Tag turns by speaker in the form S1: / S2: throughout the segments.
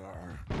S1: there.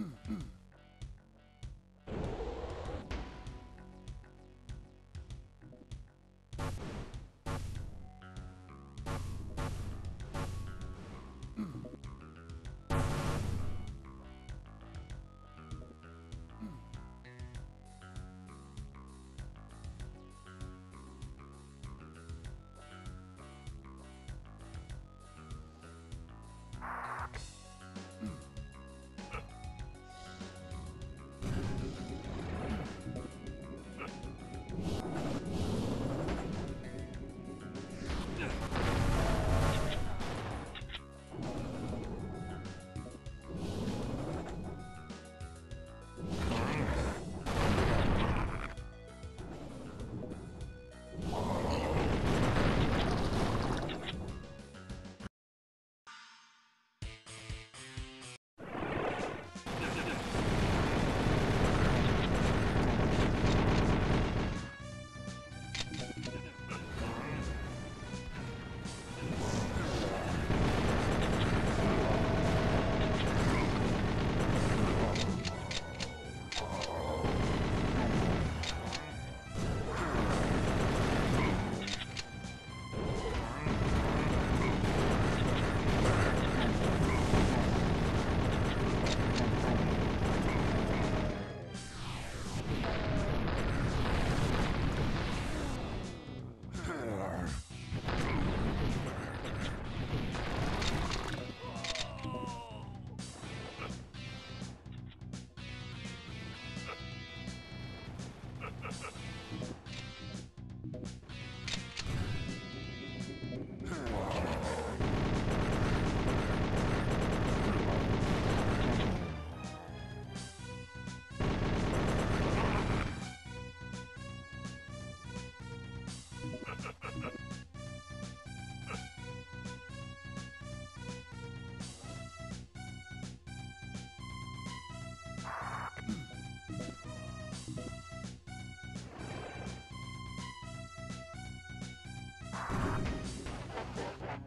S1: Mm-hmm.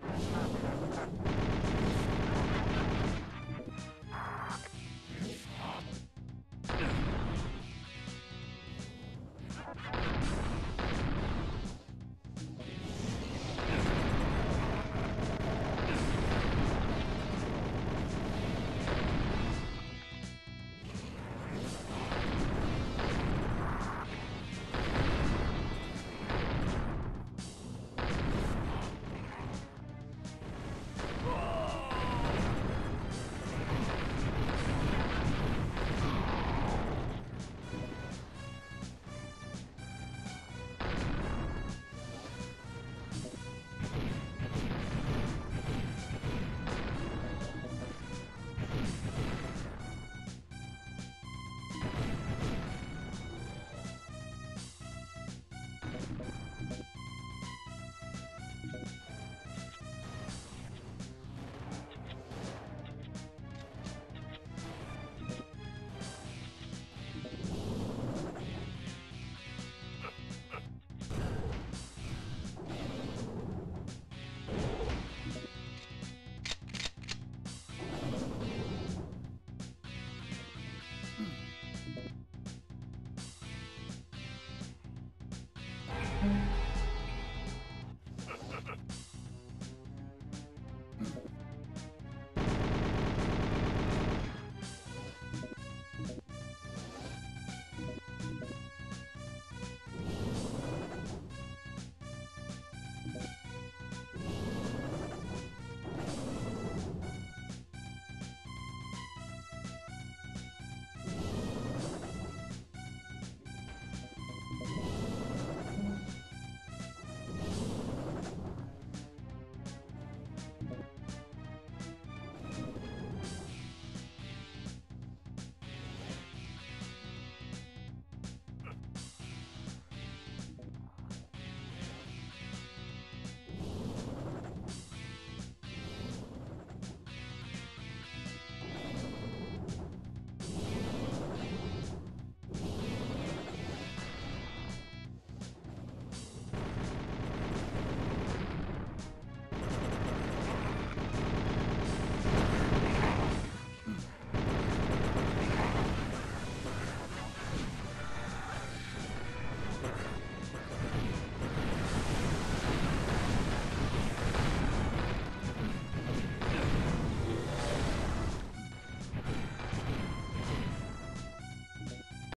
S1: Thank you.